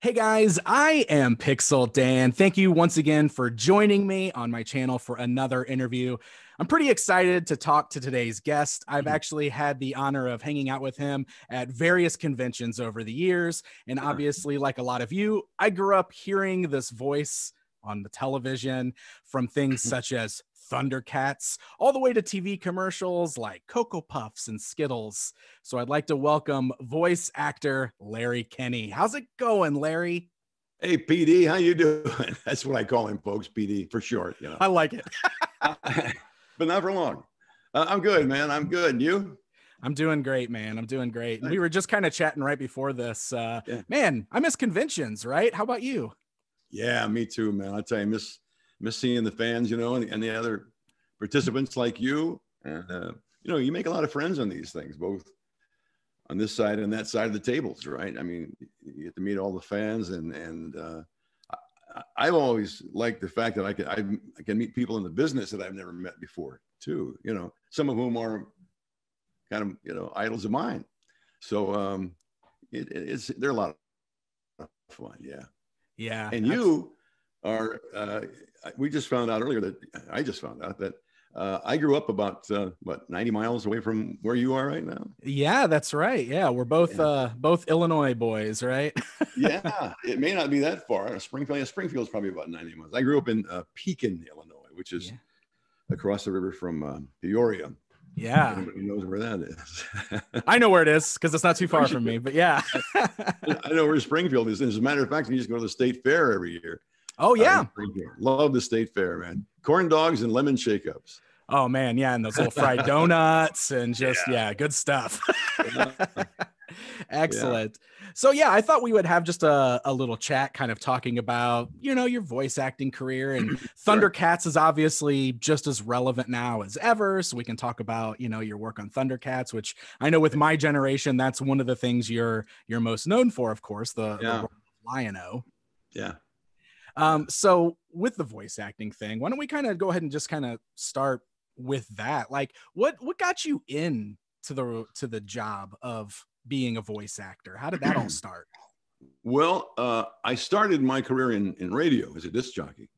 Hey guys, I am Pixel Dan. Thank you once again for joining me on my channel for another interview. I'm pretty excited to talk to today's guest. I've Mhm. actually had the honor of hanging out with him at various conventions over the years. And obviously, like a lot of you, I grew up hearing this voice on the television from things such as Thundercats, all the way to TV commercials like Cocoa Puffs and Skittles. So I'd like to welcome voice actor Larry Kenney. How's it going, Larry? Hey, PD, how you doing? That's what I call him, folks. PD for short. You know, I like it. but not for long. Uh, I'm good, man. I'm good. And You? I'm doing great, man. I'm doing great. And we were just kind of chatting right before this. Uh, Yeah. Man, I miss conventions, right? How about you? Yeah, me too, man. I tell you, miss miss seeing the fans, you know, and, and the other participants like you. And uh, you know, you make a lot of friends on these things, both on this side and that side of the tables, right? I mean, you get to meet all the fans, and and uh, I, I've always liked the fact that I can I, I can meet people in the business that I've never met before, too. You know, some of whom are kind of you know idols of mine. So um, it, it's they're a lot of fun, yeah Yeah. and you are uh, we just found out earlier that i just found out that uh, i grew up about uh, what 90 miles away from where you are right now Yeah, that's right. Yeah, we're both Yeah. uh both Illinois boys, right? yeah it may not be that far springfield yeah, springfield's probably about 90 miles i grew up in uh, pekin illinois which is Yeah. across the river from uh, peoria Yeah. Anybody knows where that is I know where it is because it's not too far from me, but yeah. i know where springfield is as a matter of fact you just go to the state fair every year oh yeah. love the state fair man corn dogs and lemon shake-ups Oh man, yeah, and those little fried donuts and just yeah, good stuff. Excellent. So yeah, I thought we would have just a, a little chat kind of talking about, you know, your voice acting career and Thundercats is obviously just as relevant now as ever. So we can talk about, you know, your work on Thundercats, which I know with my generation, that's one of the things you're you're most known for, of course, the, the Yeah. of Lion-O. yeah Um, so with the voice acting thing, why don't we kind of go ahead and just kind of start with that? Like, what what got you in to the to the job of being a voice actor? How did that all start? Well, uh, I started my career in, in radio as a disc jockey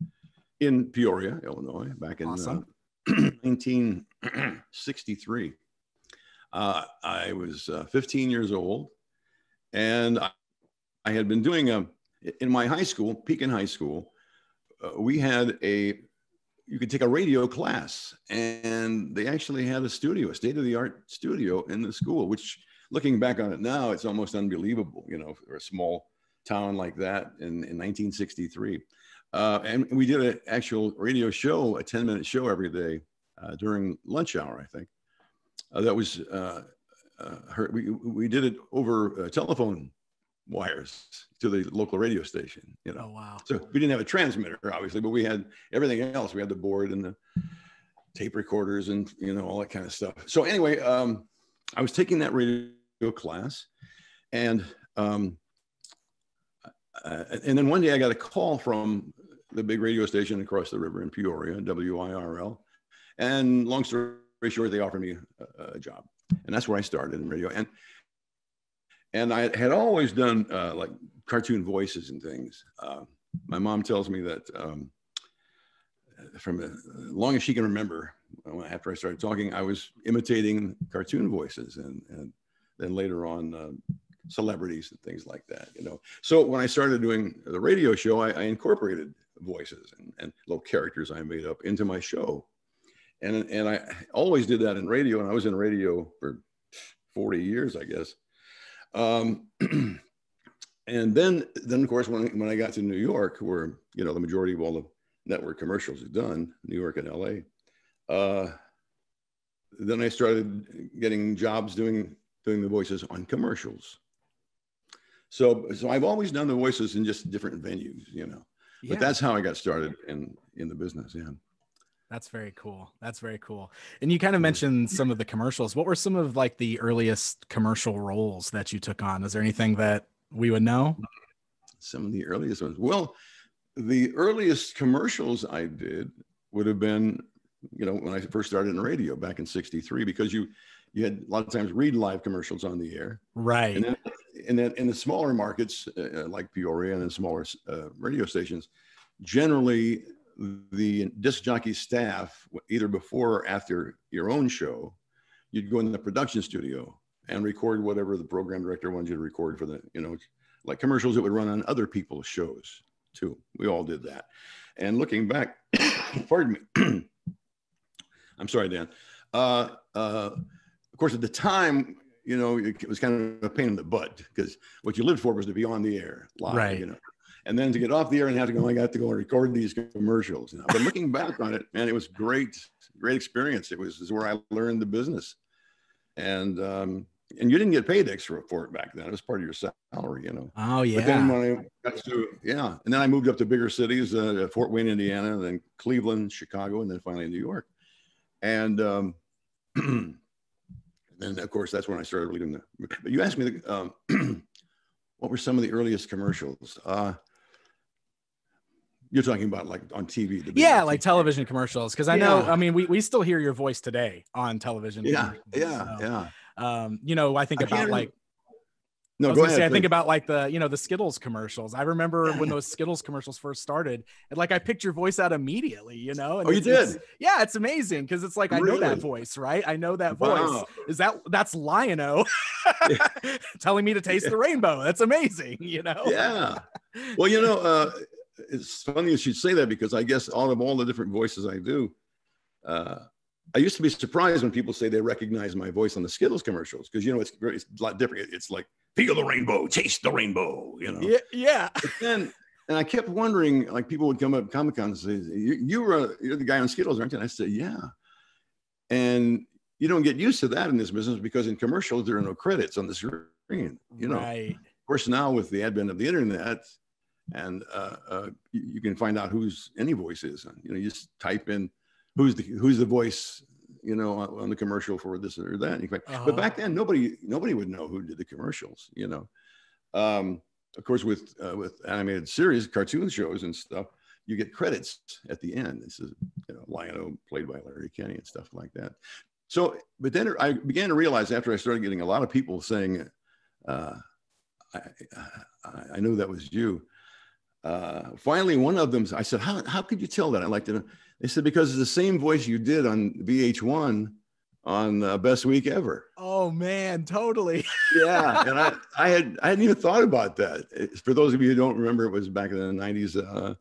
in Peoria, Illinois, back in Awesome. uh, 1963. Uh, I was uh, 15 years old, and I, I had been doing a in my high school, Pekin High School. Uh, we had a you could take a radio class, and they actually had a studio, a state of the art studio in the school, which looking back on it now, it's almost unbelievable, you know, for a small town like that in, in 1963. Uh, and we did an actual radio show, a 10 minute show every day uh, during lunch hour, I think. Uh, that was, uh, uh, heard, we, we did it over telephone wires to the local radio station, you know. Oh wow. So we didn't have a transmitter, obviously, but we had everything else. We had the board and the tape recorders and you know all that kind of stuff. So anyway, um, I was taking that radio class, and um, uh, and then one day I got a call from the big radio station across the river in Peoria, WIRL, and long story short, they offered me a, a job, and that's where I started in radio. And and I had always done uh, like cartoon voices and things. Uh, my mom tells me that um, from as long as she can remember, uh, after I started talking, I was imitating cartoon voices, and and then later on uh, celebrities and things like that. You know, so when I started doing the radio show, I, I incorporated voices and, and little characters I made up into my show, and and I always did that in radio, and I was in radio for forty years, I guess. Um, and then, then of course, when, when I got to New York, where you know the majority of all the network commercials are done, New York and LA, uh, then I started getting jobs doing doing the voices on commercials. So, so I've always done the voices in just different venues, you know. Yeah, But that's how I got started in in the business. Yeah. That's very cool. That's very cool. And you kind of mentioned some of the commercials. What were some of like the earliest commercial roles that you took on? Is there anything that we would know? some of the earliest ones. Well, the earliest commercials I did would have been, you know, when I first started in radio back in '63, because you you had a lot of times read live commercials on the air, Right. and then in the, in the smaller markets uh, like Peoria and in smaller uh, radio stations, generally the disc jockey staff, either before or after your own show, you'd go in the production studio and record whatever the program director wanted you to record for the, you know, like commercials that would run on other people's shows too. We all did that. And looking back, pardon me, I'm sorry, Dan. Uh, uh, of course, at the time, you know, it was kind of a pain in the butt because what you lived for was to be on the air live, right. you know. And then to get off the air and have to go, I got to go and record these commercials. You know? But looking back on it, man, it was great, great experience. It was, was where I learned the business. And um, and you didn't get paid extra for it back then. It was part of your salary, you know. Oh yeah. But then when I got to yeah, and then I moved up to bigger cities, uh, Fort Wayne, Indiana, then Cleveland, Chicago, and then finally New York. And um, then of course that's when I started reading the. But you asked me the, um, what were some of the earliest commercials? Uh, you're talking about like on TV. yeah, like television commercials. Because I yeah. know, I mean, we, we still hear your voice today on television. Yeah, yeah, so. yeah um, you know, I think I about like no, go ahead. Say, I think about like the, you know, the Skittles commercials. I remember when those Skittles commercials first started, and like I picked your voice out immediately, you know. And oh, you did? yeah, it's amazing because it's like really? I know that voice, right? I know that voice. Wow. Is that that's Lion-O telling me to taste yeah. the rainbow? That's amazing, you know. Yeah. Well, you know, uh, it's funny you should say that because I guess out of all the different voices I do, uh, I used to be surprised when people say they recognize my voice on the Skittles commercials because you know it's, it's a lot different. It's like feel the rainbow, taste the rainbow. You know. Yeah. Yeah. But then, and I kept wondering, like people would come up Comic Con and say, you, "You were you're the guy on Skittles, aren't you?" And I said, "Yeah." And you don't get used to that in this business because in commercials there are no credits on the screen. You know. Right. Of course, now with the advent of the internet, and uh, uh, you, can find out who's any voice is. You know, you just type in who's the who's the voice you know on, on the commercial for this or that uh-huh. but back then nobody nobody would know who did the commercials you know um, of course with uh, with animated series cartoon shows and stuff you get credits at the end this is you know Lion-O played by Larry Kenney and stuff like that so but then I began to realize after I started getting a lot of people saying uh, I, I, I knew that was you uh, finally one of them I said how, how could you tell that I like to know they said because it's the same voice you did on VH1 on uh, Best Week Ever. Oh man, totally. yeah, and I, I had I hadn't even thought about that. It's, for those of you who don't remember, it was back in the '90s, uh,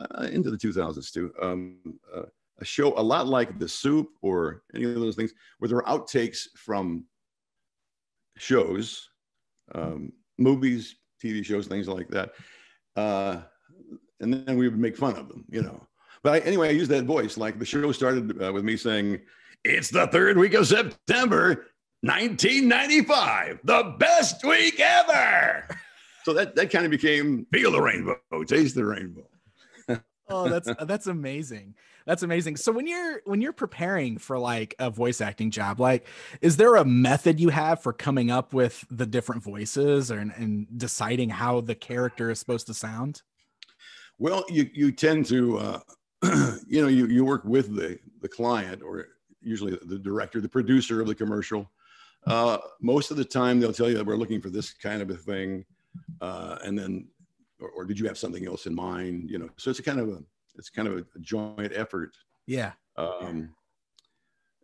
uh, into the 2000s too. Um, uh, a show a lot like The Soup or any of those things, where there were outtakes from shows, um, movies, TV shows, things like that, uh, and then we would make fun of them, you know. But I, anyway, I used that voice. Like the show started uh, with me saying, It's the third week of September, 1995, the best week ever. So that, that kind of became Feel the Rainbow, Taste the Rainbow. Oh, that's that's amazing. That's amazing. So when you're when you're preparing for like a voice acting job, like is there a method you have for coming up with the different voices or, and deciding how the character is supposed to sound? Well, you you tend to uh, you know, you, you work with the, the client or usually the director, the producer of the commercial. Uh, most of the time they'll tell you that we're looking for this kind of a thing. Uh, and then, or, or, did you have something else in mind? You know, so it's a kind of a, it's kind of a joint effort. Yeah. Um,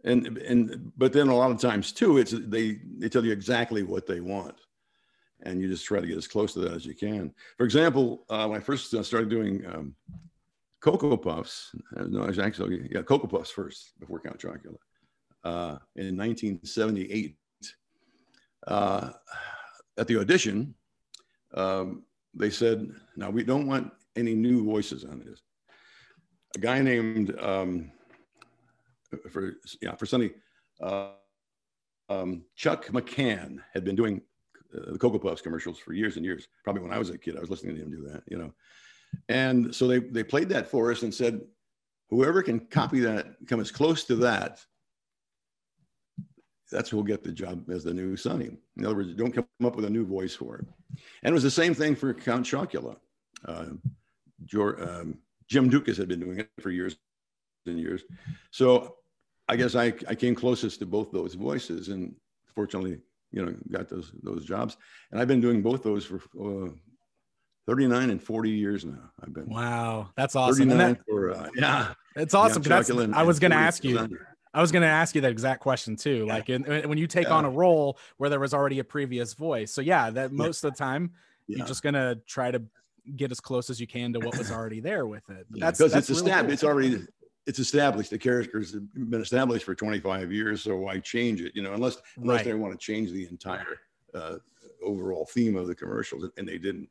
and, and, but then a lot of times too, it's, they, they tell you exactly what they want and you just try to get as close to that as you can. For example, uh, when I first uh, started doing um, Cocoa Puffs. Uh, no, it's actually yeah, Cocoa Puffs first before Count Chocula. Uh, in 1978, uh, at the audition, um, they said, "Now we don't want any new voices on this." A guy named um, for yeah for Sonny, uh, um, Chuck McCann had been doing uh, the Cocoa Puffs commercials for years and years. Probably when I was a kid, I was listening to him do that. You know, and so they, they played that for us and said, whoever can copy that, come as close to that, that's who will get the job as the new Sonny. In other words, don't come up with a new voice for it. And it was the same thing for Count Chocula. Uh, George, um, Jim Dukas had been doing it for years and years. So I guess I, I came closest to both those voices. And fortunately, you know, got those those jobs. And I've been doing both those for uh, 39 and 40 years now. I've been wow, that's awesome. That, for, uh, yeah, it's awesome. Yeah, that's, I was going to ask you. I was going to ask you that exact question too. Yeah. Like in, when you take yeah. on a role where there was already a previous voice. So yeah, that most of the time you're just going to try to get as close as you can to what was already there with it. That's because it's really established. Cool. It's already it's established. The characters have been established for 25 years, so why change it? You know, unless unless right. they want to change the entire uh, overall theme of the commercials, and they didn't.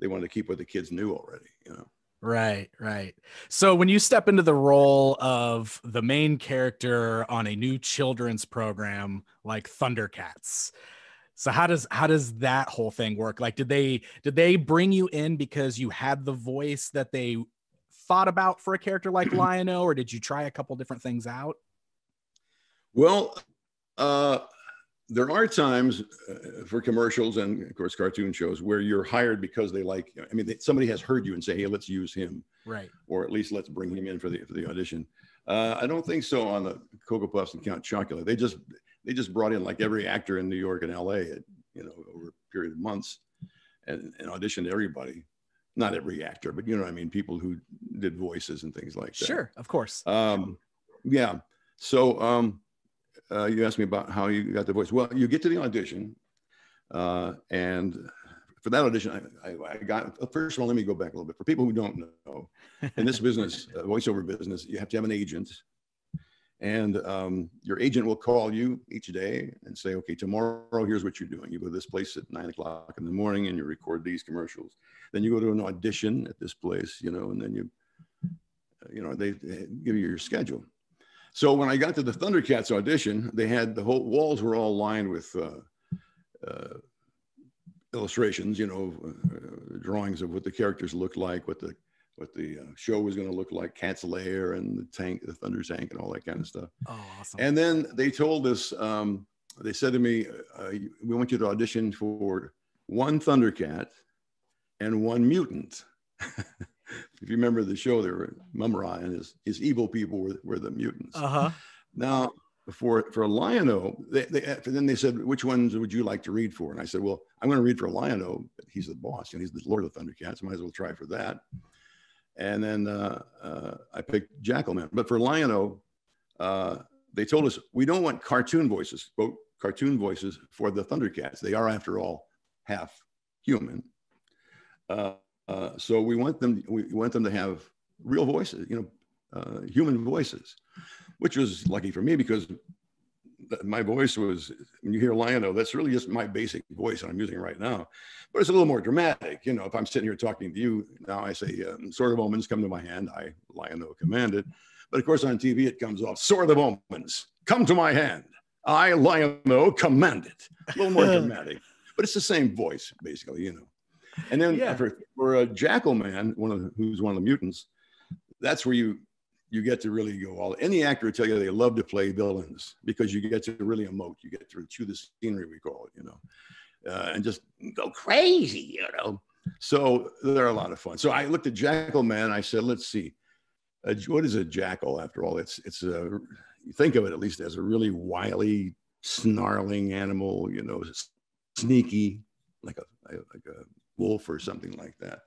They wanted to keep what the kids knew already. You know. Right, right. So when you step into the role of the main character on a new children's program like Thundercats, so how does how does that whole thing work? Like did they did they bring you in because you had the voice that they thought about for a character like Lion-O, or did you try a couple different things out? Well, uh, there are times uh, for commercials and of course cartoon shows where you're hired because they like. I mean, they, somebody has heard you and say, "Hey, let's use him," right? Or at least let's bring him in for the for the audition. Uh, I don't think so on the Cocoa Puffs and Count Chocula. They just they just brought in like every actor in New York and L.A. At, you know over a period of months and, and auditioned everybody not every actor, but you know what I mean, people who did voices and things like that. Sure, of course. Um, yeah. So um, uh, you asked me about how you got the voice. Well, you get to the audition, uh, and for that audition, I, I, I, got. First of all, let me go back a little bit. For people who don't know, in this business, uh, voiceover business, you have to have an agent and um, your agent will call you each day and say, okay, tomorrow, here's what you're doing. You go to this place at nine o'clock in the morning and you record these commercials. Then you go to an audition at this place, you know, and then you, uh, you know, they, they give you your schedule. So when I got to the Thundercats audition, they had the whole walls were all lined with uh, uh, illustrations, you know, uh, drawings of what the characters looked like, what the what the uh, show was going to look like, Cat's Lair and the tank, the Thunder Tank, and all that kind of stuff. Oh, awesome! And then they told us, um, they said to me, uh, "We want you to audition for one Thundercat and one mutant." if you remember the show, there were Mumm-Ra and his his evil people were, were the mutants. Uh huh. Now. For for Lion-O, they, they, then they said, "Which ones would you like to read for?" And I said, "Well, I'm going to read for Lion-O. He's the boss, and he's the Lord of the Thundercats. Might as well try for that." And then uh, uh, I picked Jackalman. But for Lion-O, uh, they told us we don't want cartoon voices, quote, cartoon voices for the Thundercats. They are, after all, half human. Uh, so we want them, we want them to have real voices, you know, uh, human voices, which was lucky for me because my voice was when you hear Lion-O, that's really just my basic voice that I'm using right now. But it's a little more dramatic. You know, if I'm sitting here talking to you now, I say, um, "Sword of Omens, come to my hand." I Lion-O commanded. But of course, on TV, it comes off, "Sword of Omens, come to my hand." I command it. A little more dramatic, but it's the same voice, basically. You know. And then yeah. for, for a Jackalman, one of the, who's one of the mutants, that's where you you get to really go all. Any actor will tell you they love to play villains because you get to really emote. You get to chew the scenery, we call it, you know, uh, and just go crazy, you know. So they're a lot of fun. So I looked at Jackal Man. I said, let's see, what is a jackal after all? It's it's a think of it at least as a really wily, snarling animal, you know, sneaky, like a like a wolf or something like that.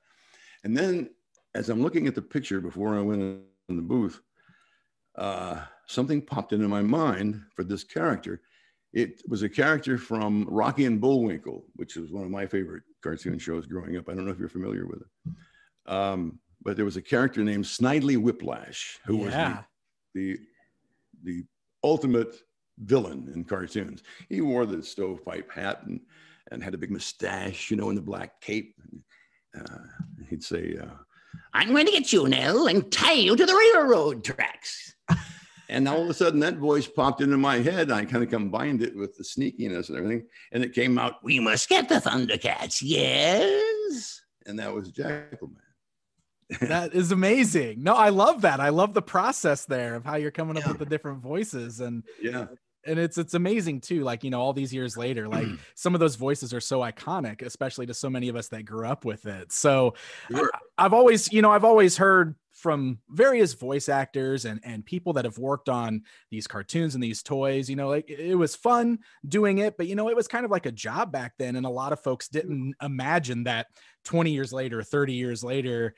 And then as I'm looking at the picture before I went in the booth, uh, something popped into my mind for this character. It was a character from Rocky and Bullwinkle, which was one of my favorite cartoon shows growing up. I don't know if you're familiar with it. Um, but there was a character named Snidely Whiplash, who yeah. was the, the, the ultimate villain in cartoons. He wore the stovepipe hat and, and had a big mustache, you know, and the black cape. Uh, he'd say, uh, I'm going to get you, Nell, and tie you to the railroad tracks. and all of a sudden, that voice popped into my head. I kind of combined it with the sneakiness and everything. And it came out, We must get the Thundercats. Yes. And that was Jackalman. that is amazing. No, I love that. I love the process there of how you're coming up yeah. with the different voices. And yeah, and it's it's amazing too like you know all these years later like mm. some of those voices are so iconic especially to so many of us that grew up with it so sure. I, have always you know i've always heard from various voice actors and and people that have worked on these cartoons and these toys. You know, like it was fun doing it, but you know, it was kind of like a job back then, and a lot of folks didn't imagine that 20 years later, 30 years later,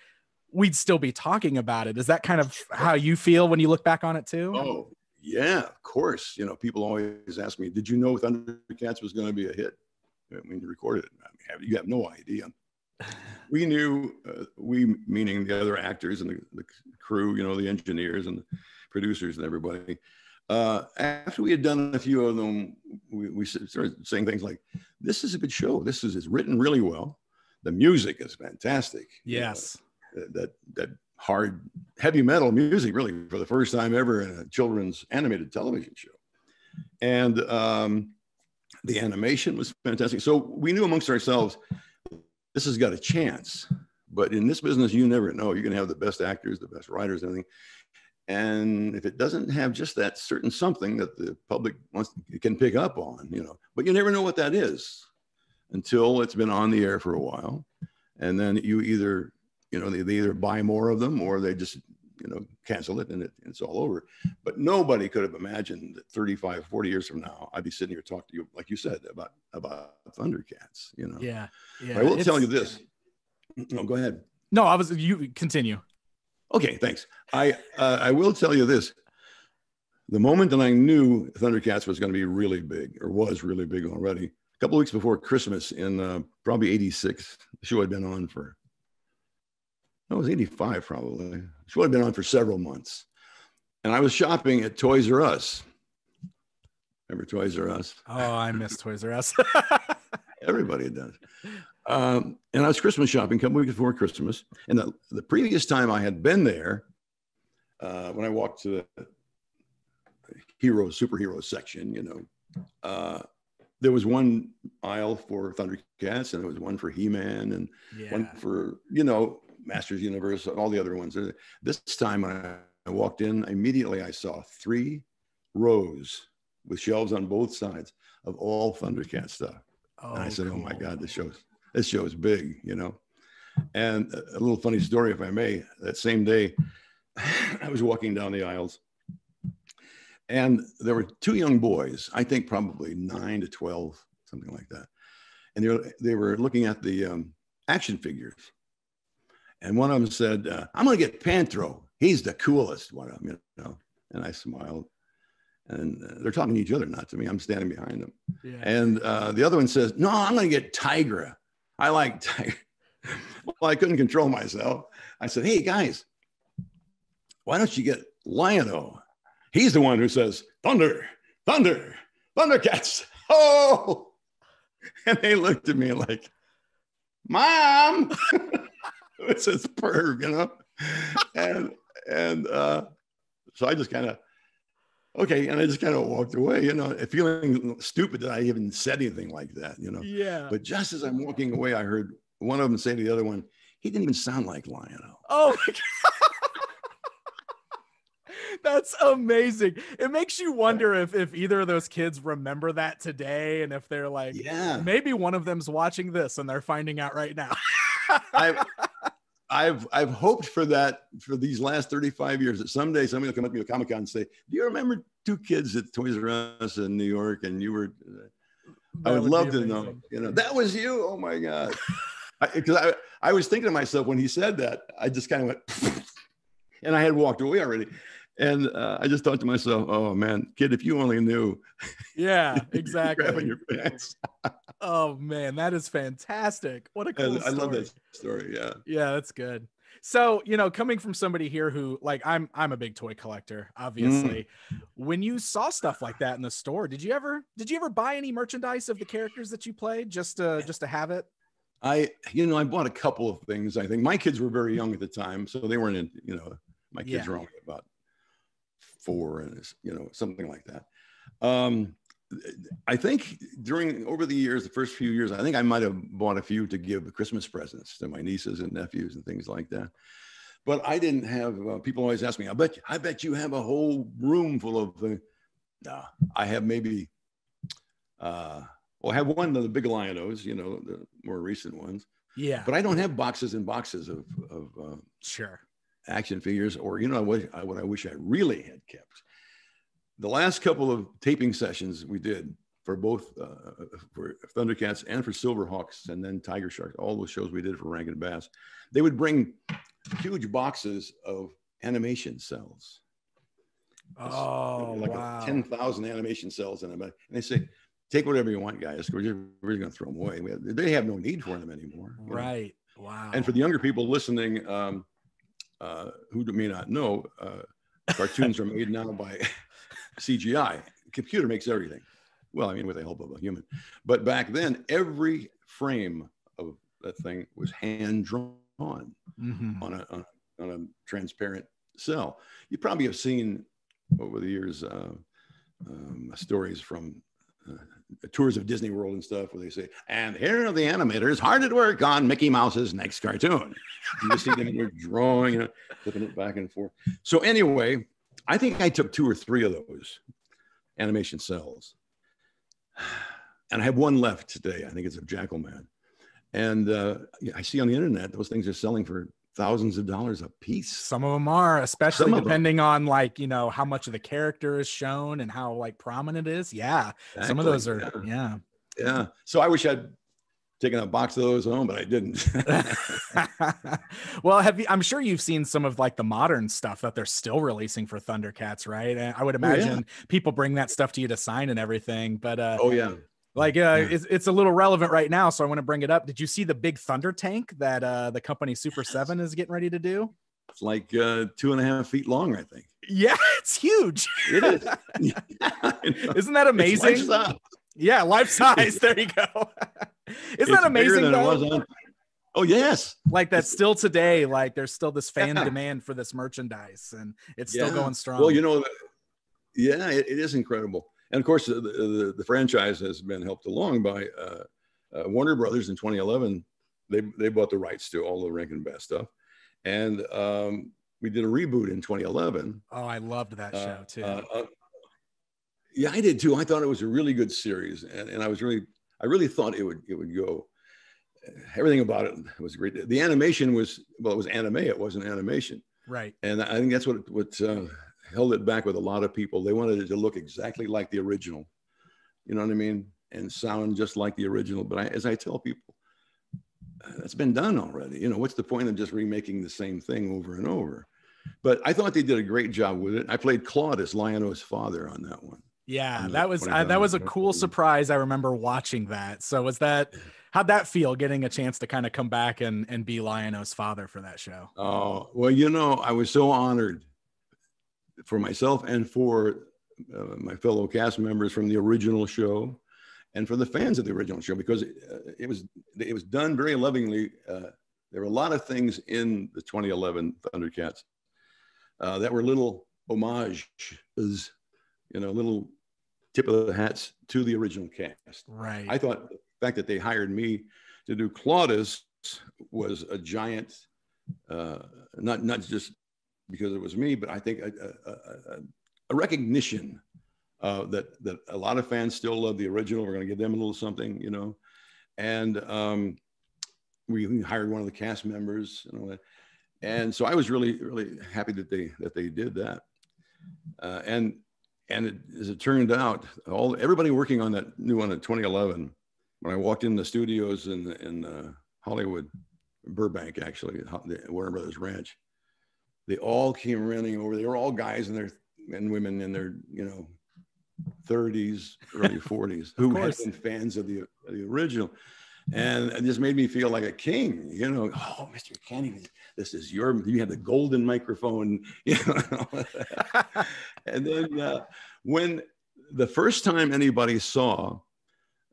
we'd still be talking about it. Is that kind of how you feel when you look back on it too? Oh, yeah, of course. You know, people always ask me, "Did you know Thundercats was going to be a hit when you recorded it?" I mean, you have no idea. We knew, uh, we meaning the other actors and the, the, crew, you know, the engineers and the producers and everybody. Uh, after we had done a few of them, we, we started saying things like, "This is a good show. This is it's written really well. The music is fantastic. Yes, that that hard heavy metal music really for the first time ever in a children's animated television show. And um, the animation was fantastic. So we knew amongst ourselves this has got a chance. But in this business you never know. You're going to have the best actors the best writers everything. And if it doesn't have just that certain something that the public wants it can pick up on you know. But you never know what that is until it's been on the air for a while. And then you either you know, they, they either buy more of them or they just, you know, cancel it and it, it's all over. But nobody could have imagined that 35, 40 years from now, I'd be sitting here talking to you, like you said, about, about Thundercats, you know? Yeah. Yeah. I will tell you this. No, go ahead. No, I was, you continue. Okay. Thanks. I, uh, I will tell you this. The moment that I knew Thundercats was going to be really big or was really big already, a couple weeks before Christmas in uh, probably 86, the show had been on for it was 85 probably. She would have been on for several months. And I was shopping at Toys R Us. Remember Toys R Us? Oh, I miss Toys R Us. Everybody does. Um, and I was Christmas shopping a couple weeks before Christmas. And the, the previous time I had been there, uh, when I walked to the hero, superhero section, you know, uh, there was one aisle for Thundercats and there was one for He-Man and yeah. one for, you know, Masters Universe, and all the other ones. This time I, I walked in, immediately I saw three rows with shelves on both sides of all Thundercat stuff. Oh, and I said, cool. "Oh my God, this show's this show is big," you know. And a little funny story, if I may. That same day, I was walking down the aisles, and there were two young boys. I think probably nine to twelve, something like that. And they were, they were looking at the um, action figures. And one of them said, uh, I'm going to get Panthro. He's the coolest one of them, you know. And I smiled. And uh, they're talking to each other, not to me. I'm standing behind them. Yeah. And uh, the other one says, No, I'm going to get Tygra. I like Tygra. well, I couldn't control myself. I said, Hey, guys, why don't you get Lion-O? He's the one who says, Thunder, Thunder, Thundercats. Oh. And they looked at me like, Mom. it says perv, you know? and and uh, so I just kind of okay, and I just kind of walked away, you know, feeling stupid that I even said anything like that, you know. Yeah. But just as I'm walking away, I heard one of them say to the other one, he didn't even sound like Lion-O. Oh my god. That's amazing. It makes you wonder if if either of those kids remember that today and if they're like, yeah, maybe one of them's watching this and they're finding out right now. I I've I've hoped for that for these last 35 years that someday somebody will come up to me at Comic Con and say, "Do you remember two kids at Toys R Us in New York?" And you were, I would, would love to know. You know, that was you. Oh my god! Because I, I, I was thinking to myself when he said that, I just kind of went, and I had walked away already. And uh, I just thought to myself, "Oh man, kid, if you only knew." Yeah, exactly. grabbing your pants. oh man, that is fantastic! What a cool I, I love that story. Yeah, yeah, that's good. So you know, coming from somebody here who like I'm, I'm a big toy collector. Obviously, mm. when you saw stuff like that in the store, did you ever, did you ever buy any merchandise of the characters that you played just to, just to have it? I, you know, I bought a couple of things. I think my kids were very young at the time, so they weren't in. You know, my kids yeah. were only about four and you know something like that. Um, I think during over the years, the first few years, I think I might have bought a few to give Christmas presents to my nieces and nephews and things like that. But I didn't have. Uh, people always ask me, "I bet, you I bet you have a whole room full of." Uh, no, I have maybe. Uh, well, I have one of the big Lion-Os, you know, the more recent ones. Yeah. But I don't have boxes and boxes of of. Uh, sure action figures, or you know what, what I wish I really had kept. The last couple of taping sessions we did for both uh, for Thundercats and for Silverhawks, and then Tiger Sharks, all those shows we did for Rankin Bass, they would bring huge boxes of animation cells. Oh, like wow. 10,000 animation cells in them. And they say, take whatever you want, guys. We're just, we're just going to throw them away. Have, they have no need for them anymore. Right. Know? Wow. And for the younger people listening, um, uh, who may not know, uh, cartoons are made now by CGI. computer makes everything. Well, I mean, with the help of a human. But back then, every frame of that thing was hand drawn mm-hmm. on, a, on, a, on a transparent cell. You probably have seen over the years uh, um, stories from uh, tours of Disney World and stuff where they say, and here are the animators hard at work on Mickey Mouse's next cartoon. You see them here drawing, you know, flipping it back and forth. So anyway, I think I took two or three of those animation cells. And I have one left today. I think it's a Jackalman. And uh, I see on the internet those things are selling for thousands of dollars a piece. Some of them are, especially Some depending on like, you know, how much of the character is shown and how like prominent it is. Yeah. Exactly. Some of those are, yeah. yeah. yeah. So I wish I'd taken a box of those home, but I didn't. well, have you, I'm sure you've seen some of like the modern stuff that they're still releasing for Thundercats, right? And I would imagine oh, yeah. people bring that stuff to you to sign and everything, but, uh, oh yeah. Like uh, it's, it's a little relevant right now, so I want to bring it up. Did you see the big thunder tank that uh, the company Super Seven is getting ready to do? It's like uh, two and a half feet long, I think. Yeah, it's huge. It is. Isn't that amazing? Life yeah, life size. There you go. Isn't it's that amazing? On... Oh yes. Like that still today, like there's still this fan yeah. demand for this merchandise, and it's yeah. still going strong. Well, you know, yeah, it, it is incredible. And of course, the, the, the franchise has been helped along by uh, uh, Warner Brothers in 2011. They, they bought the rights to all the Rankin Bass stuff. And um, we did a reboot in 2011. Oh, I loved that show uh, too. Uh, uh, yeah, I did too. I thought it was a really good series. And, and I was really, I really thought it would, it would go. Everything about it was great. The animation was, well, it was anime. It wasn't animation. Right. And I think that's what, what uh, held it back with a lot of people. They wanted it to look exactly like the original, you know what I mean, and sound just like the original. But I, as I tell people, that's been done already. You know, what's the point of just remaking the same thing over and over? But I thought they did a great job with it. I played Claudus Lion-O's father on that one. Yeah, that was uh, that was a cool surprise. I remember watching that. So was that how'd that feel getting a chance to kind of come back and and be Lion-O's father for that show? Oh well, you know, I was so honored for myself and for uh, my fellow cast members from the original show and for the fans of the original show because it, uh, it was it was done very lovingly. Uh, there were a lot of things in the 2011 Thundercats uh, that were little homages, you know, little tip of the hats to the original cast. Right. I thought the fact that they hired me to do Claudus was a giant, uh, not not just because it was me, but I think a, a, a, a recognition uh, that that a lot of fans still love the original. We're going to give them a little something, you know, and um, we hired one of the cast members and all that. And so I was really really happy that they that they did that. Uh, and and it, as it turned out, all everybody working on that new one in 2011. When I walked in the studios in in uh, Hollywood, Burbank, actually, the Warner Brothers Ranch, they all came running over. They were all guys and their and women in their you know 30s, early 40s, who had been fans of the of the original, and it just made me feel like a king. You know, oh, Mr. Kenney, this is your. You have the golden microphone. You know, and then uh, when the first time anybody saw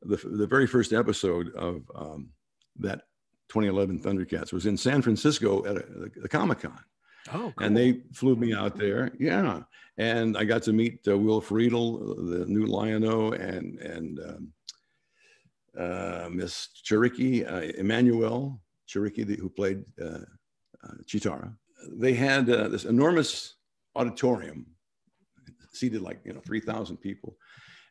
the the very first episode of um, that 2011 Thundercats was in San Francisco at a, the Comic Con Oh, cool. and they flew me out there. Yeah, and I got to meet uh, Will Friedle, the new Lion-O, and and um, uh, Miss Chriqui, uh, Emmanuelle Chriqui, the, who played uh, uh, Cheetara. They had uh, this enormous auditorium, seated like you know three thousand people,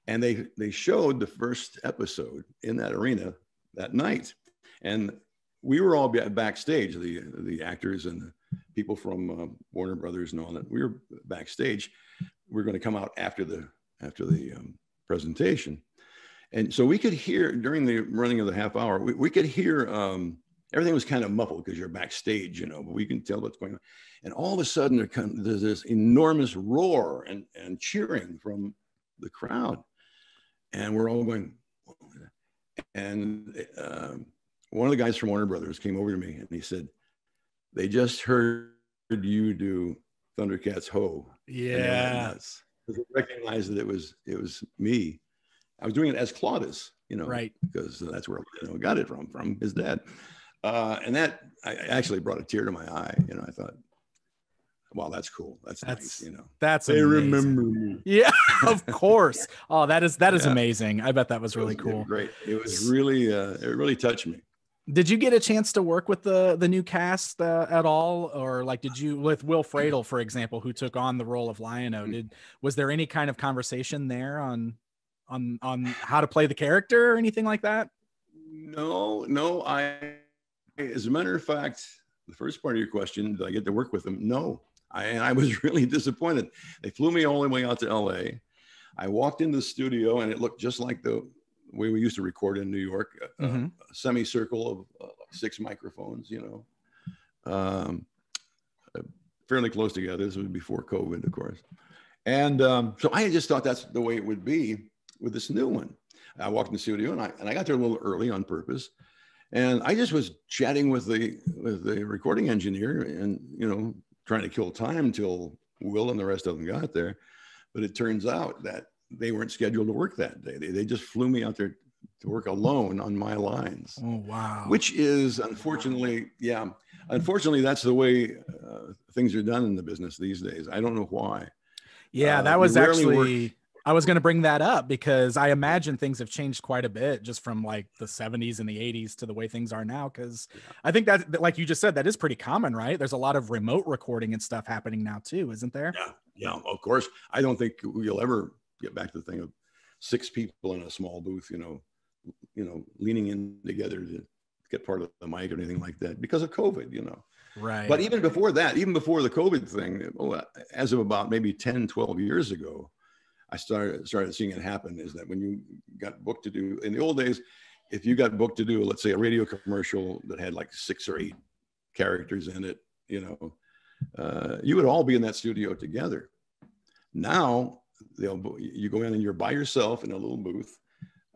and they they showed the first episode in that arena that night, and we were all backstage, the the actors and the people from uh, Warner Brothers and all that. We were backstage. We are going to come out after the after the um, presentation, and so we could hear during the running of the half hour. We, we could hear um, everything was kind of muffled because you're backstage, you know, but we can tell what's going on. And all of a sudden, there comes, there's this enormous roar and, and cheering from the crowd, and we're all going. And um, one of the guys from Warner Brothers came over to me and he said, "They just heard you do Thundercats Ho." Yes. Because they recognized that it was it was me. I was doing it as Claudus, you know, right? Because that's where you know got it from from his dad, uh, and that I actually brought a tear to my eye. You know, I thought, wow, that's cool. That's, that's nice. You know, that's they amazing. remember me. Yeah, of course. Oh, that is that is yeah. amazing. I bet that was really was, cool. Great. It was really uh, it really touched me. Did you get a chance to work with the the new cast uh, at all, or like did you with Will Friedle, for example, who took on the role of Lion-O? Mm. Did was there any kind of conversation there on on on how to play the character or anything like that? No, no. I, as a matter of fact, the first part of your question, did I get to work with them? No, I I was really disappointed. They flew me all the way out to L.A. I walked into the studio and it looked just like the way we used to record in New York, mm-hmm. a semicircle of uh, six microphones, you know, um, uh, fairly close together. This was before COVID, of course. And um, so I just thought that's the way it would be with this new one. I walked in the studio and I, and I got there a little early on purpose. And I just was chatting with the with the recording engineer and you know trying to kill time until Will and the rest of them got there. But it turns out that they weren't scheduled to work that day. They, they just flew me out there to work alone on my lines. Oh, wow. Which is unfortunately, yeah, unfortunately, that's the way uh, things are done in the business these days. I don't know why. Yeah, uh, that was actually. Work- I was going to bring that up because I imagine things have changed quite a bit just from like the 70s and the 80s to the way things are now. Because yeah. I think that, like you just said, that is pretty common, right? There's a lot of remote recording and stuff happening now too, isn't there? Yeah, yeah, of course. I don't think we'll ever get back to the thing of six people in a small booth, you know, you know, leaning in together to get part of the mic or anything like that because of COVID, you know. Right. But even before that, even before the COVID thing, oh, as of about maybe 10, 12 years ago, I started started seeing it happen is that when you got booked to do in the old days, if you got booked to do, let's say a radio commercial that had like six or eight characters in it, you know, uh, you would all be in that studio together. Now they'll you go in and you're by yourself in a little booth.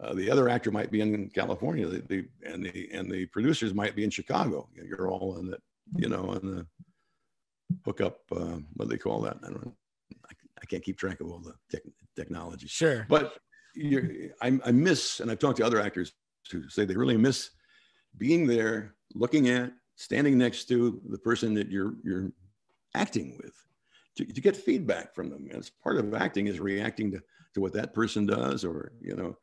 Uh, the other actor might be in California, the, the, and the and the producers might be in Chicago. You're all in the you know in the hookup. Uh, what do they call that? I don't know. I, I can't keep track of all the tech, technology. Sure, but you I, I miss, and I've talked to other actors who say they really miss being there, looking at, standing next to the person that you're you're acting with to, to get feedback from them. As part of acting is reacting to, to what that person does, or, you know,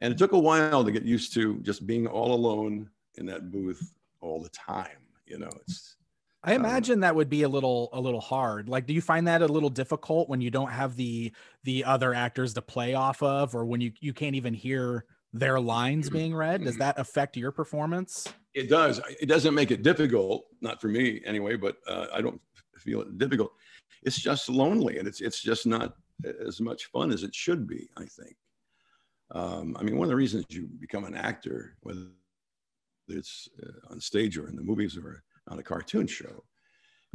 and it took a while to get used to just being all alone in that booth all the time. You know, it's, I um, imagine that would be a little a little hard. Like, do you find that a little difficult when you don't have the the other actors to play off of, or when you you can't even hear their lines being read? Does that affect your performance? It does. It doesn't make it difficult, not for me anyway. But uh, I don't feel it difficult it's just lonely and it's it's just not as much fun as it should be. I think. Um, I mean, one of the reasons you become an actor, whether it's uh, on stage or in the movies or on a cartoon show,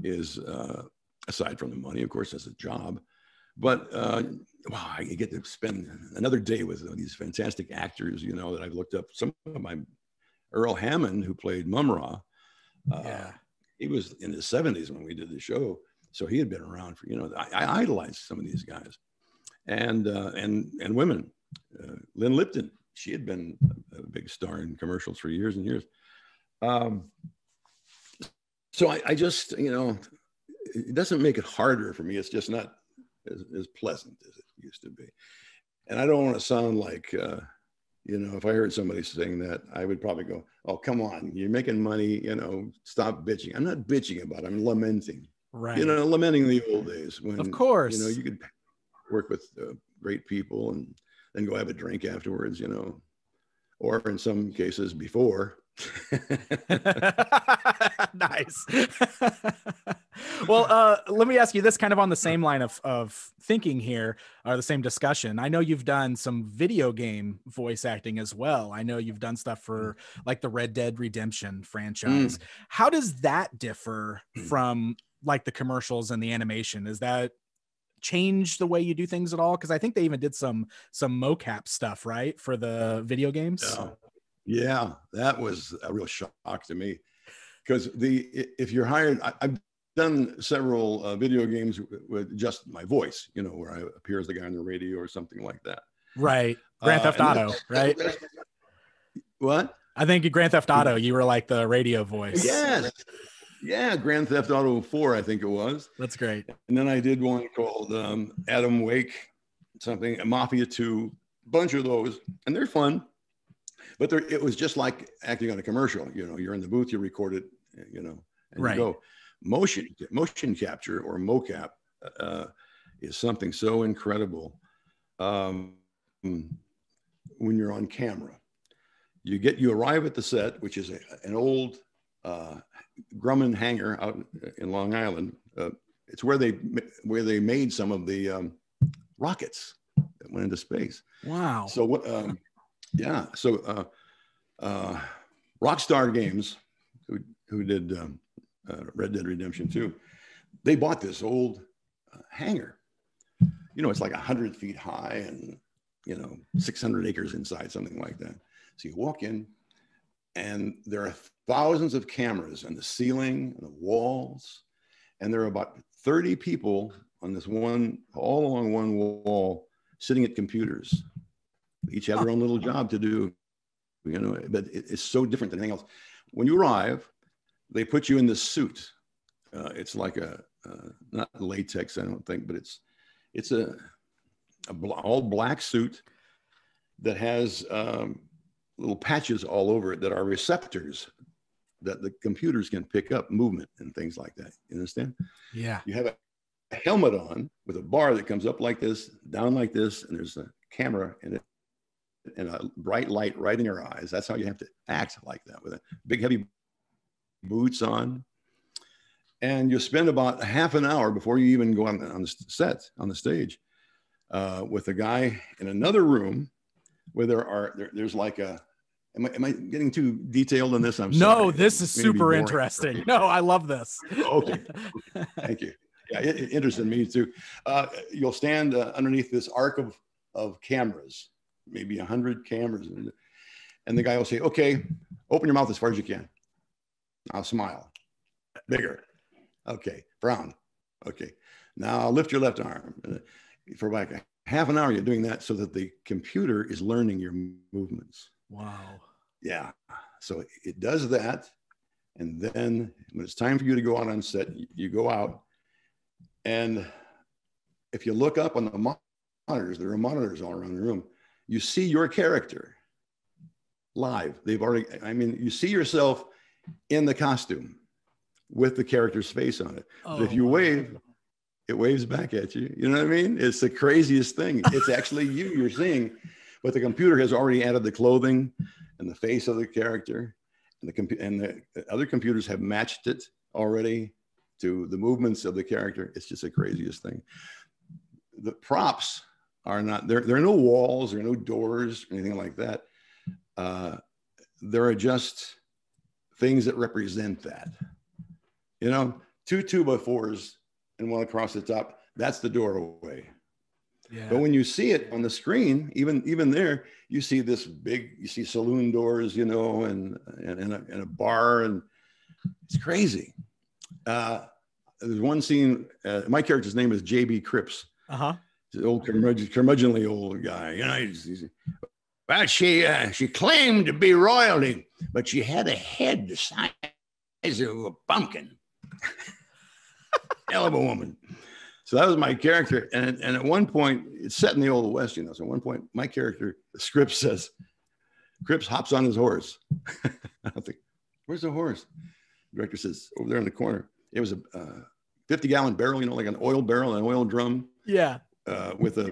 is uh, aside from the money, of course, as a job. But uh, wow, I get to spend another day with these fantastic actors, you know, that I've looked up. Some of my Earl Hammond, who played Mumm-Ra, uh, yeah. he was in his 70s when we did the show. So he had been around for, you know, I, I idolized some of these guys and, uh, and, and women. Uh, Lynne Lipton, she had been a big star in commercials for years and years. Um, so I, I just, you know, it doesn't make it harder for me. It's just not as, as pleasant as it used to be. And I don't want to sound like, uh, you know, if I heard somebody saying that, I would probably go, "Oh, come on, you're making money. You know, stop bitching." I'm not bitching about. it. I'm lamenting right you know lamenting the old days when of course you know you could work with uh, great people and then go have a drink afterwards you know or in some cases before nice. well, uh, let me ask you this kind of on the same line of, of thinking here, or the same discussion. I know you've done some video game voice acting as well. I know you've done stuff for like the Red Dead Redemption franchise. Mm. How does that differ from like the commercials and the animation? Is that change the way you do things at all? Because I think they even did some some mocap stuff, right, for the video games. Yeah. Yeah, that was a real shock to me because the if you're hired, I, have done several uh, video games with just my voice, you know, where I appear as the guy on the radio or something like that. Right, Grand uh, Theft Auto, right? What? I think Grand Theft Auto, you were like the radio voice. Yes. Yeah, Grand Theft Auto 4, I think it was. That's great. And then I did one called um, Alan Wake, something, Mafia 2, bunch of those, and they're fun but there, it was just like acting on a commercial. You know, you're in the booth, you record it, you know, and right. you go. Motion motion capture or mocap uh, is something so incredible. Um, when you're on camera, you get you arrive at the set, which is a, an old uh, Grumman hangar out in Long Island. Uh, it's where they where they made some of the um, rockets that went into space. Wow. So what? Um, yeah. So uh, uh, Rockstar Games, who, who did um, uh, Red Dead Redemption 2, they bought this old uh, hangar. You know, it's like a 100 feet high and, you know, 600 acres inside, something like that. So you walk in, and there are thousands of cameras on the ceiling and the walls. And there are about 30 people on this one, all along one wall, sitting at computers each have their own little job to do, you know, but it's so different than anything else. When you arrive, they put you in this suit. Uh, it's like a, uh, not latex, I don't think, but it's, it's a, a bl- all black suit that has um, little patches all over it that are receptors that the computers can pick up movement and things like that. You understand? Yeah. You have a helmet on with a bar that comes up like this, down like this, and there's a camera in it and a bright light right in your eyes. That's how you have to act like that with a big heavy boots on. And you spend about half an hour before you even go on, on the set, on the stage, uh, with a guy in another room where there are, there, there's like a, Am I, am I, getting too detailed on this? I'm sorry. No, this is super interesting. No, I love this. okay. Thank you. Yeah, it, it interested me too. Uh, you'll stand uh, underneath this arc of, of cameras maybe 100 cameras. And the guy will say, okay, open your mouth as far as you can. I'll smile. Bigger. Okay. Frown. Okay. Now lift your left arm. For like a half an hour, you're doing that so that the computer is learning your movements. Wow. Yeah. So it does that. And then when it's time for you to go out on set, you go out. And if you look up on the monitors, there are monitors all around the room you see your character live. They've already, I mean, you see yourself in the costume with the character's face on it. Oh, but if oh, you wave, it waves back at you. You know what I mean? It's the craziest thing. It's actually you you're seeing, but the computer has already added the clothing and the face of the character, and the computer and the other computers have matched it already to the movements of the character. It's just the craziest thing. The props are not there. There are no walls, there are no doors, anything like that. Uh, there are just things that represent that. You know, two two by fours and one across the top. That's the doorway. Yeah. But when you see it on the screen, even even there, you see this big. You see saloon doors, you know, and and, and, a, and a bar, and it's crazy. Uh, there's one scene. Uh, my character's name is JB Cripps. Uh huh the old curmudgeon, curmudgeonly old guy. You know, he's, he's, well, she uh, she claimed to be royalty, but she had a head the size of a pumpkin. Hell of a woman. So that was my character, and and at one point, it's set in the old west, you know. So at one point, my character, the script says, Cripps hops on his horse. I think, where's the horse? The director says, over there in the corner. It was a uh, 50 gallon barrel, you know, like an oil barrel, an oil drum. Yeah uh, with a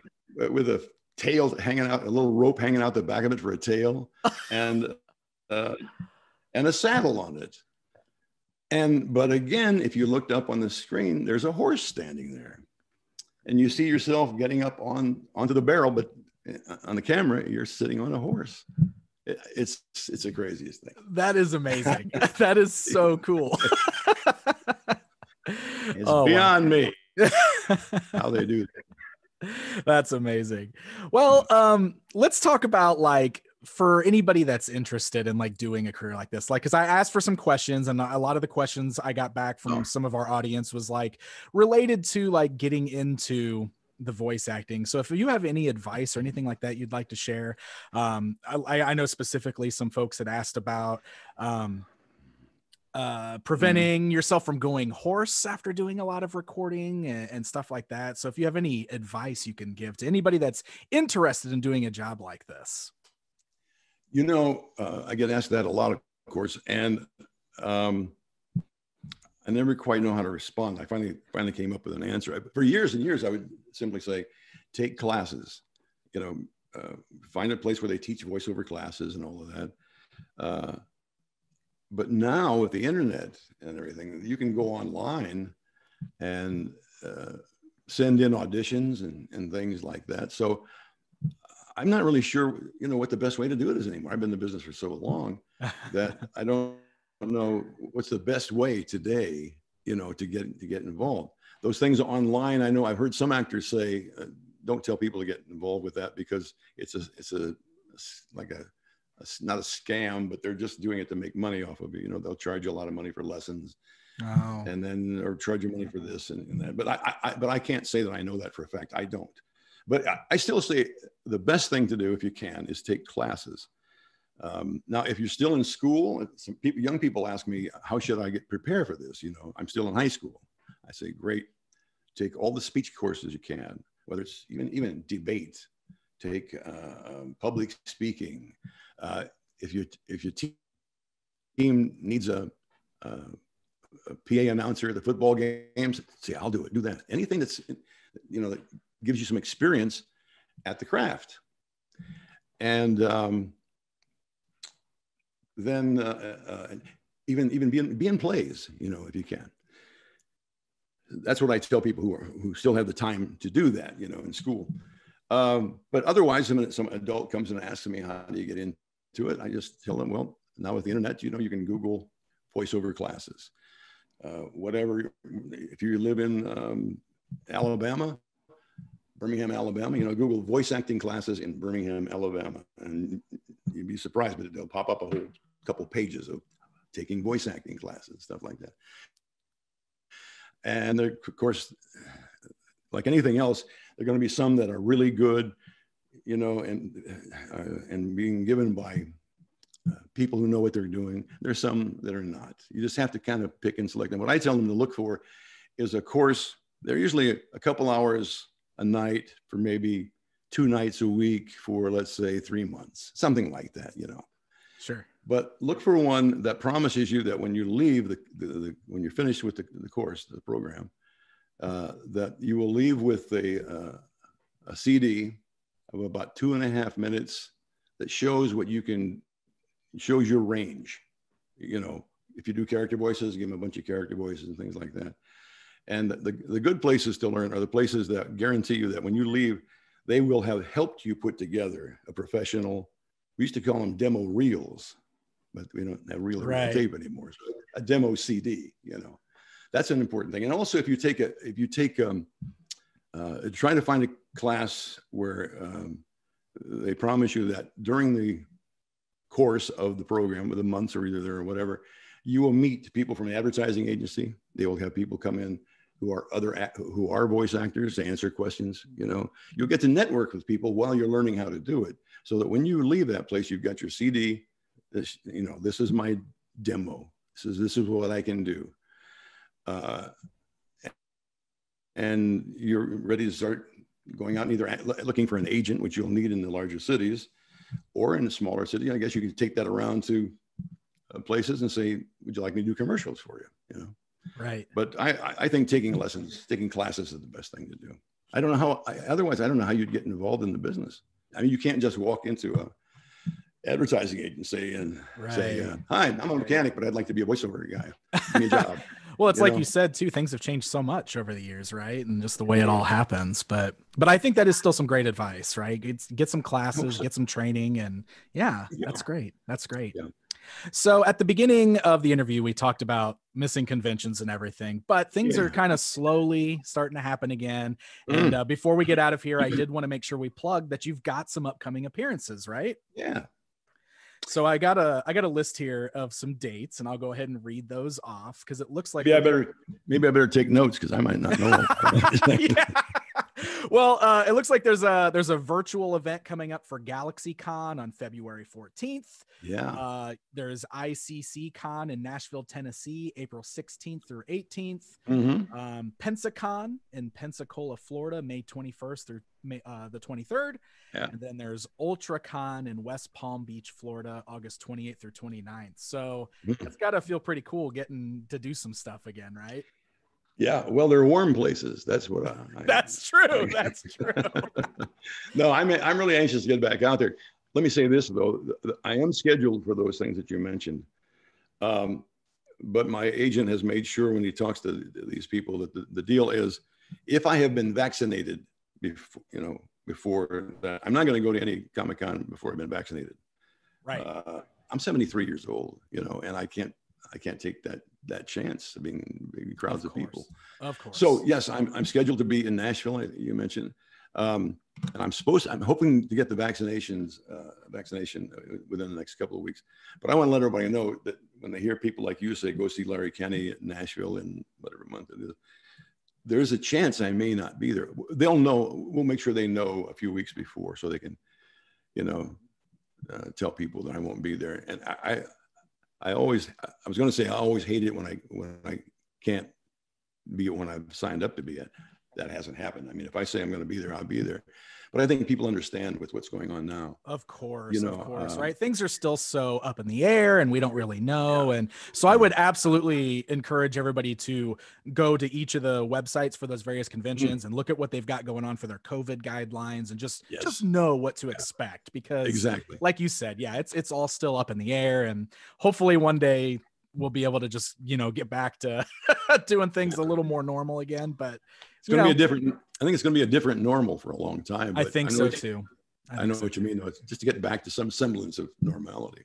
with a tail hanging out, a little rope hanging out the back of it for a tail, and uh, and a saddle on it. And but again, if you looked up on the screen, there's a horse standing there. And you see yourself getting up on onto the barrel, but uh, on the camera, you're sitting on a horse. It's it's the craziest thing. That is amazing. that is so cool. it's oh, beyond wow. me how they do that. That's amazing. Well, um, let's talk about like for anybody that's interested in like doing a career like this like because i asked for some questions and a lot of the questions i got back from oh. some of our audience was like related to like getting into the voice acting so if you have any advice or anything like that you'd like to share um i, I know specifically some folks had asked about um uh mm. preventing mm. yourself from going hoarse after doing a lot of recording and, and, stuff like that so if you have any advice you can give to anybody that's interested in doing a job like this you know, uh, I get asked that a lot, of course, and um, I never quite know how to respond. I finally finally came up with an answer. For years and years, I would simply say, take classes. You know, uh, find a place where they teach voiceover classes and all of that. Uh, but now with the internet and everything, you can go online and uh, send in auditions and, and things like that. So I'm not really sure, you know, what the best way to do it is anymore. I've been in the business for so long that I don't know what's the best way today, you know, to get to get involved. Those things online, I know I've heard some actors say, uh, don't tell people to get involved with that because it's a it's a, like a, a, not a scam, but they're just doing it to make money off of it. You know, they'll charge you a lot of money for lessons. Oh. And then, or charge you money for this and, and that. But I, I, but I can't say that I know that for a fact. I don't. But I still say the best thing to do if you can is take classes. Um, now, if you're still in school, some people, young people ask me, how should I get prepared for this? You know, I'm still in high school. I say, great, take all the speech courses you can, whether it's even, even debate, take uh, um, public speaking. Uh, if, you, if your team needs a, a, a PA announcer at the football games, say, I'll do it, do that. Anything that's, you know, that gives you some experience at the craft. And um, then uh, uh, even even be in, be in plays, you know, if you can. That's what I tell people who are who still have the time to do that, you know, in school. Um, but otherwise, some some adult comes and asks me, "How do you get into it?" I just tell them, "Well, now with the internet, you know, you can Google voiceover classes, uh, whatever. If you live in um, Alabama, Birmingham, Alabama. You know, Google voice acting classes in Birmingham, Alabama, and you'd be surprised, but they'll pop up a whole couple pages of taking voice acting classes, stuff like that. And there, of course, like anything else, there are going to be some that are really good, you know, and uh, and being given by uh, people who know what they're doing. There's some that are not. You just have to kind of pick and select them. What I tell them to look for is a course. They're usually a couple hours a night for maybe two nights a week for let's say three months, something like that, you know. Sure. But look for one that promises you that when you leave the, the, the when you're finished with the, the course, the program, uh, that you will leave with a, uh, a CD of about two and a half minutes that shows what you can, shows your range. You know, if you do character voices, give them a bunch of character voices and things like that. And the, the good places to learn are the places that guarantee you that when you leave, they will have helped you put together a professional. We used to call them demo reels, but we don't have reel right. tape anymore. So a demo CD, you know, that's an important thing. And also, if you take a, if you take, um, uh, trying to find a class where um, they promise you that during the course of the program, with the months or either there or whatever, you will meet people from an advertising agency. They will have people come in who are other who are voice actors to answer questions you know? You'll get to network with people while you're learning how to do it so that when you leave that place you've got your cd this you know this is my demo. This is this is what i can do. Uh, and you're ready to start going out and either looking for an agent which you'll need in the larger cities or in a smaller city. I guess you can take that around to uh, places and say would you like me to do commercials for you? You know Right. But I, I think taking lessons, taking classes is the best thing to do. I don't know how, otherwise, I don't know how you'd get involved in the business. I mean, you can't just walk into a, advertising agency and say, uh, "Hi, I'm a mechanic, but I'd like to be a voiceover guy. Give me a job." Well, it's you like know? you said too. Things have changed so much over the years, right? And just the way it all happens. But but I think that is still some great advice, right? Get, get some classes, get some training, and yeah, Yeah. that's great. That's great. Yeah. So at the beginning of the interview, we talked about missing conventions and everything, but things are kind of slowly starting to happen again. Mm. And uh, before we get out of here, I did want to make sure we plug that you've got some upcoming appearances, right? yeah, So I got a I got a list here of some dates, and I'll go ahead and read those off because it looks like maybe I better maybe I better take notes because I might not know. yeah. Well, uh, it looks like there's a there's a virtual event coming up for GalaxyCon on February 14th. yeah, Uh, there's ICC Con in Nashville, Tennessee, April 16th through 18th. Mhm. Um, Pensacon in Pensacola, Florida, May 21st through May, uh, the 23rd. Yeah. And then there's UltraCon in West Palm Beach, Florida, August 28th through 29th. So it's got to feel pretty cool getting to do some stuff again, right? Yeah. Well, they're warm places. That's what I. I That's true. That's true. no, I'm I'm really anxious to get back out there. Let me say this though, th- th- I am scheduled for those things that you mentioned, um, but my agent has made sure when he talks to these people that the, the deal is, if I have been vaccinated before, you know, before that, I'm not going to go to any Comic Con before I've been vaccinated. Right. Uh, I'm 73 years old, you know, and I can't I can't take that that chance of being big crowds of, course. people. Of course. So yes, I'm, I'm scheduled to be in Nashville. You mentioned, um, and I'm supposed. I'm hoping to get the vaccinations, uh, vaccination uh, within the next couple of weeks. But I want to let everybody know that when they hear people like you say, "Go see Larry Kenney at Nashville in whatever month it is," there's a chance I may not be there. They'll know. We'll make sure they know a few weeks before, so they can, you know, uh, tell people that I won't be there. And I, I, always, I was going to say, I always hate it when I when I can't be it when I've signed up to be it. That hasn't happened. I mean, if I say I'm going to be there, I'll be there. But I think people understand with what's going on now. Of course, you know, of course, um, right? Things are still so up in the air and we don't really know. And so I would absolutely encourage everybody to go to each of the websites for those various conventions and look at what they've got going on for their COVID guidelines and just Yes. just know what to expect because Exactly. like you said, yeah, it's it's all still up in the air and hopefully one day we'll be able to just, you know, get back to doing things a little more normal again. But It's going to be a different. I think it's going to be a different normal for a long time. I think know so too. I, think know so what you mean. though. It's just to get back to some semblance of normality.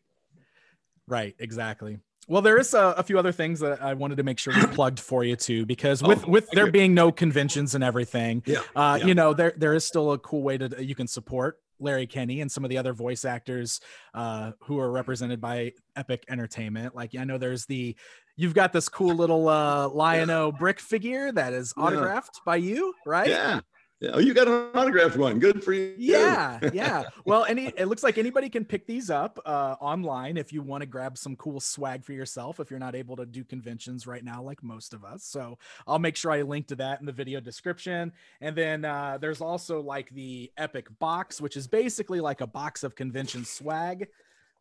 Right, exactly. Well, there is a, a few other things that I wanted to make sure we plugged for you too, because with Oh, with there you. being no conventions and everything, Yeah. uh, yeah. you know, there there is still a cool way to you can support Larry Kenney and some of the other voice actors uh, who are represented by Epic Entertainment. Like I know there's the you've got this cool little uh, Lion-O brick figure that is Yeah. autographed by you, right? Yeah. Yeah. Oh, you got an autographed one. Good for you. Yeah, yeah. Well, any it looks like anybody can pick these up uh, online if you want to grab some cool swag for yourself. If you're not able to do conventions right now, like most of us, so I'll make sure I link to that in the video description. And then uh, there's also like the Epic box, which is basically like a box of convention swag,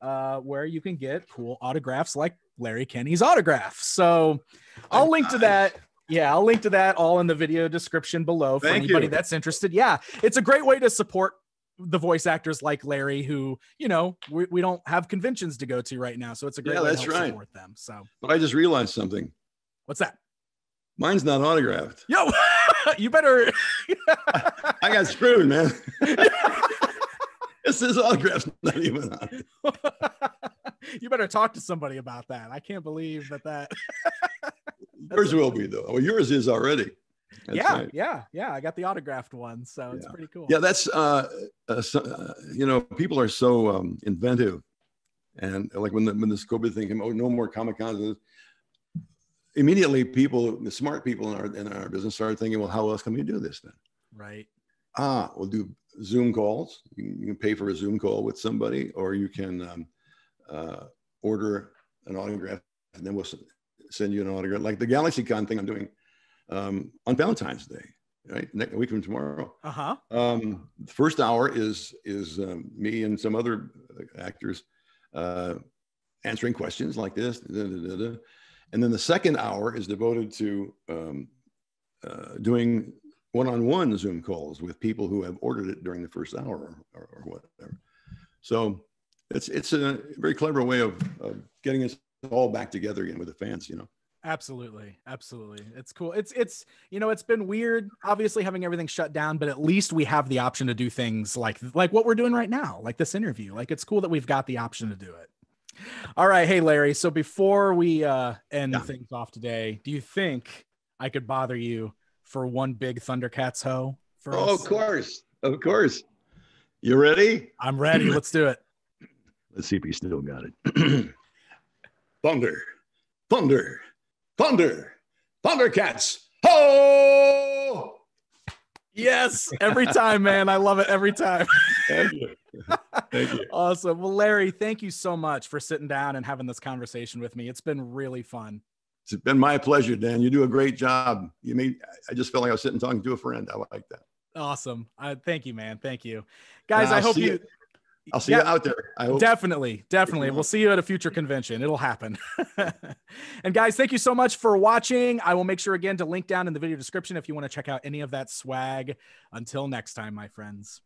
uh, where you can get cool autographs like Larry Kenney's autograph. So I'll link to that. Yeah, I'll link to that all in the video description below for Thank anybody you. that's interested. Yeah, it's a great way to support the voice actors like Larry, who you know we, we don't have conventions to go to right now, so it's a great Yeah, way that's to right. support them. So But I just realized something. what's that? Mine's not autographed. Yo, you better. I got screwed, man. this is autograph's not even on. it. you better talk to somebody about that. I can't believe that that. Yours will be though. Well, yours is already. That's yeah, right. yeah, yeah. I got the autographed one, so it's Yeah. pretty cool. Yeah, that's uh, uh, so, uh, you know, people are so um, inventive, and like when the, when this COVID thing came, oh, no more Comic Cons. Immediately, people, the smart people in our in our business, started thinking, well, how else can we do this then? Right. Ah, we'll do Zoom calls. You can, you can pay for a Zoom call with somebody, or you can um, uh, order an autograph, and then we'll send you an autograph. Like the GalaxyCon thing I'm doing um, on Valentine's Day, right? Next a week from tomorrow. Uh huh. Um, the first hour is is um, me and some other actors uh, answering questions like this, da, da, da, da. and then the second hour is devoted to um, uh, doing one-on-one Zoom calls with people who have ordered it during the first hour or, or whatever. So it's it's a very clever way of, of getting us all back together again with the fans. You know. Absolutely. Absolutely. It's cool. It's it's you know, it's been weird obviously having everything shut down, but at least we have the option to do things like like what we're doing right now, like this interview. Like it's cool that we've got the option to do it. All right, hey Larry, so before we uh end yeah. things off today, do you think I could bother you for one big Thundercats ho? For oh, us? of course. Of course. You ready? I'm ready. Let's do it. Let's see if he still got it. Thunder. Thunder Thunder, Thundercats. Ho! Yes, every time, man. I love it every time. Thank you. Thank you. Awesome. Well, Larry, thank you so much for sitting down and having this conversation with me. It's been really fun. It's been my pleasure, Dan. You do a great job. You made I just felt like I was sitting talking to a friend. I like that. Awesome. Uh, thank you, man. Thank you. Guys, I hope you, you I'll see yeah, you out there. I hope. Definitely, definitely. We'll see you at a future convention. It'll happen. and guys, thank you so much for watching. I will make sure again to link down in the video description if you want to check out any of that swag. Until next time, my friends.